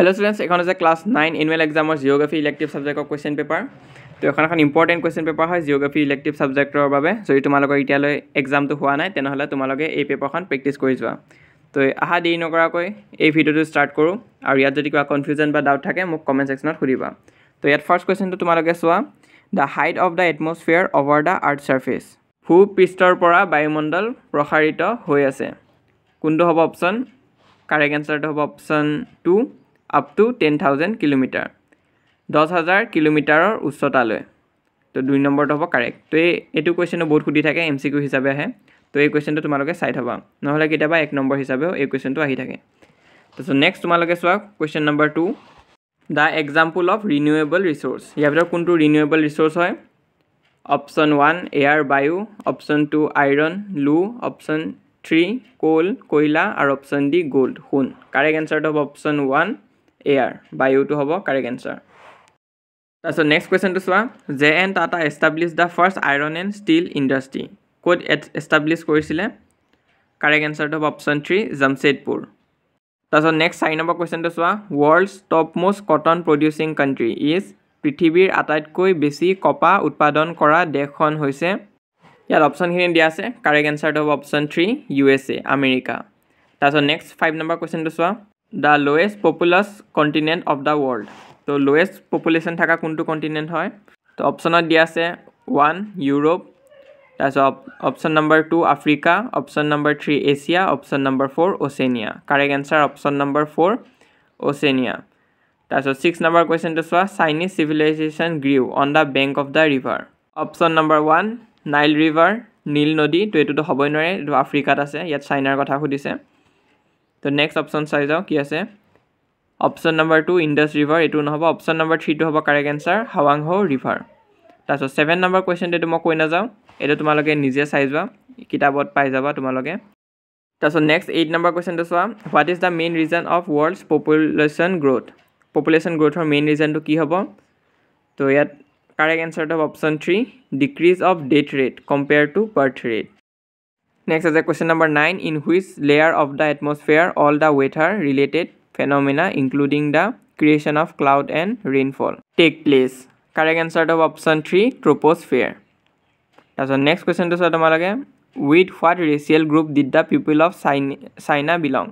Hello students এখন হৈছে class nine annual এক্সামৰ জিঅ'গ্ৰাফী ইলেক্টিভ ছাবজেক্টৰ কুৱেশ্যন পেপাৰ তো এখন এখন ইম্পৰ্টেণ্ট কুৱেশ্যন পেপাৰ হয় জিঅ'গ্ৰাফী ইলেক্টিভ ছাবজেক্টৰ বাবে। যদি তোমালোকৰ এতিয়ালৈ এক্সামটো হোৱা নাই তেনেহ'লে তোমালোকে এই পেপাৰখন প্ৰেক্টিছ কৰি যোৱা। তো অহা দেৰি নকৰাকৈ এই ভিডিঅ'টো ষ্টাৰ্ট কৰোঁ আৰু ইয়াত যদি কিবা কনফিউজন বা ডাউট থাকে মোক কমেণ্ট ছেকশ্যনত সুধিবা। তো ইয়াত ফাৰ্ষ্ট কুৱেশ্যনটো তোমালোকে চোৱা। The height of the atmosphere over the earth surface ভূপৃষ্ঠৰ পৰা বায়ুমণ্ডল প্ৰসাৰিত হৈ আছে। কোনটো হ'ব অপশ্যন কাৰেক্ট এনচাৰটো হ'ব option two up to ten thousand kilometre দহ হাজাৰ কিলোমিটাৰৰ উচ্চতালৈ। তো দুই নম্বৰটো হ'ব কাৰেক্ট তো এই এইটো কুৱেশ্যনো বহুত সুধি থাকে এম চি কিউ হিচাপে আহে। তো এই কুৱেশ্যনটো তোমালোকে চাই থ'বা নহ'লে কেতিয়াবা এক নম্বৰ হিচাপেও এই কুৱেশ্যনটো আহি থাকে। তাৰপিছত নেক্সট তোমালোকে চোৱা question number two the example of renewable resource ইয়াৰ ভিতৰত কোনটো ৰিনিউৱেবল ৰিচ'ৰ্চ হয়? অপশ্যন ওৱান এয়াৰ বায়ু। অপশ্যন টু আইৰণ লু অপশ্যন থ্ৰী কোল কয়লা। আৰু অপশ্যন ডি গ'ল্ড সোণ কাৰেক্ট এনচাৰটো হ'ব অপশ্যন ওৱান এয়াৰ বায়ুটো হ'ব কাৰেক্ট এনচাৰ তাৰপিছত নেক্সট কুৱেশ্যনটো চোৱা J N Tata establish the first iron and steel industry ক'ত এষ্টাব্লিছ কৰিছিলে? কাৰেক্ট এনচাৰটো হ'ব অপশ্যন থ্ৰী জামছেদপুৰ। তাৰপিছত নেক্সট চাৰি নম্বৰ কুৱেশ্যনটো চোৱা world's top most cotton producing country is পৃথিৱীৰ আটাইতকৈ বেছি কপাহ উৎপাদন কৰা দেশখন হৈছে। ইয়াত অপশ্যনখিনি দিয়া আছে কাৰেক্ট এনচাৰটো হ'ব option three U S A America. তাৰপিছত নেক্সট ফাইভ নম্বৰ কুৱেশ্যনটো চোৱা the lowest populous continent of the world তো লৱেষ্ট পপুলেশ্যন থকা কোনটো কণ্টিনেণ্ট হয় তো অপশ্যনত দিয়া আছে ওৱান ইউৰোপ তাৰপিছত option number two Africa option number three Asia option number four Oceania correct answer option number four Oceania তাৰপিছত ছিক্স নম্বৰ কুৱেশ্যনটো চোৱা Chinese civilization grew on the bank of the river option number one Nile river নীল নদী তো এইটোতো হ'বই নোৱাৰে এইটো আফ্ৰিকাত আছে ইয়াত চাইনাৰ কথা সুধিছে তো নেক্সট অপশ্যন চাই যাওঁ কি আছে? Option number two Indus river এইটো নহ'ব। অপশ্যন নম্বৰ থ্ৰীটো হ'ব কাৰেক্ট এনচাৰ হাৱাংহ' ৰিভাৰ তাৰপিছত ছেভেন নম্বৰ কুৱেশ্যনটো এইটো মই কৈ নাযাওঁ এইটো তোমালোকে নিজে চাই যোৱা কিতাপত পাই যাবা তোমালোকে। তাৰপিছত নেক্সট এইট নম্বৰ কুৱেশ্যনটো চোৱা what is the main reason of world's population growth population গ্ৰ'থৰ main ৰিজনটো কি হ'ব? তো ইয়াত কাৰেক্ট এনচাৰটো হ'ব option three decrease of death rate compare to birth rate next আছে question number nine in which layer of the atmosphere all the weather related phenomena including the creation of cloud and rainfall take place correct এনচাৰটো হ'ব option three troposphere তাৰপিছত next কুৱেশ্যনটো চোৱা তোমালোকে with what racial group did the people of sign China belong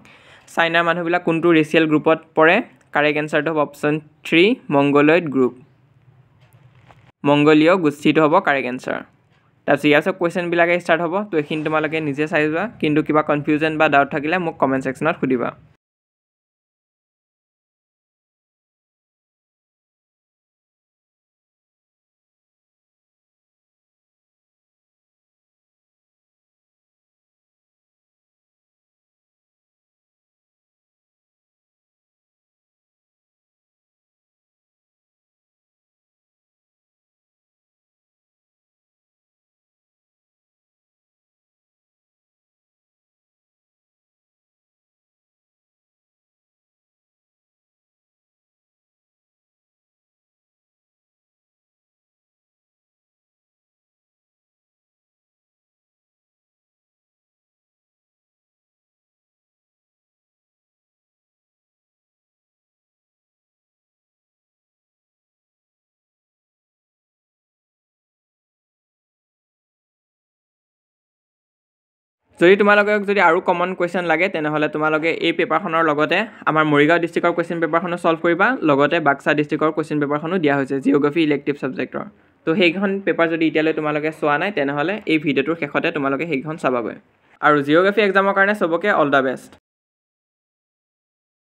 চাইনাৰ মানুহবিলাক কোনটো racial গ্ৰুপত পৰে কাৰেক্ট এনচাৰটো হ'ব অপশ্যন থ্ৰী মংগলয়ড গ্ৰুপ মংগলীয় গোষ্ঠীটো হ'ব কাৰেক্ট এনচাৰ তাৰপিছত ইয়াৰ পিছত কুৱেশ্যনবিলাকে ষ্টাৰ্ট হ'ব তো এইখিনি তোমালোকে নিজে চাই যোৱা। কিন্তু কিবা কনফিউজন বা ডাউট থাকিলে মোক কমেণ্ট ছেকশ্যনত সুধিবা। যদি তোমালোকক যদি আৰু কমন কুৱেশ্যন লাগে তেনেহ'লে তোমালোকে এই পেপাৰখনৰ লগতে আমাৰ মৰিগাঁও ডিষ্ট্ৰিক্টৰ কুৱেশ্যন পেপাৰখনো ছল্ভ কৰিবা লগতে বাক্সা ডিষ্ট্ৰিক্টৰ কুৱেশ্যন পেপাৰখনো দিয়া হৈছে জিঅ'গ্ৰাফী ইলেক্টিভ ছাবজেক্টৰ তো সেইখন পেপাৰ যদি এতিয়ালৈ তোমালোকে চোৱা নাই তেনেহ'লে এই ভিডিঅ'টোৰ শেষতে তোমালোকে সেইখন চাবাগৈ। আৰু জিঅ'গ্ৰাফী এক্সামৰ কাৰণে চবকে অল দ্য বেষ্ট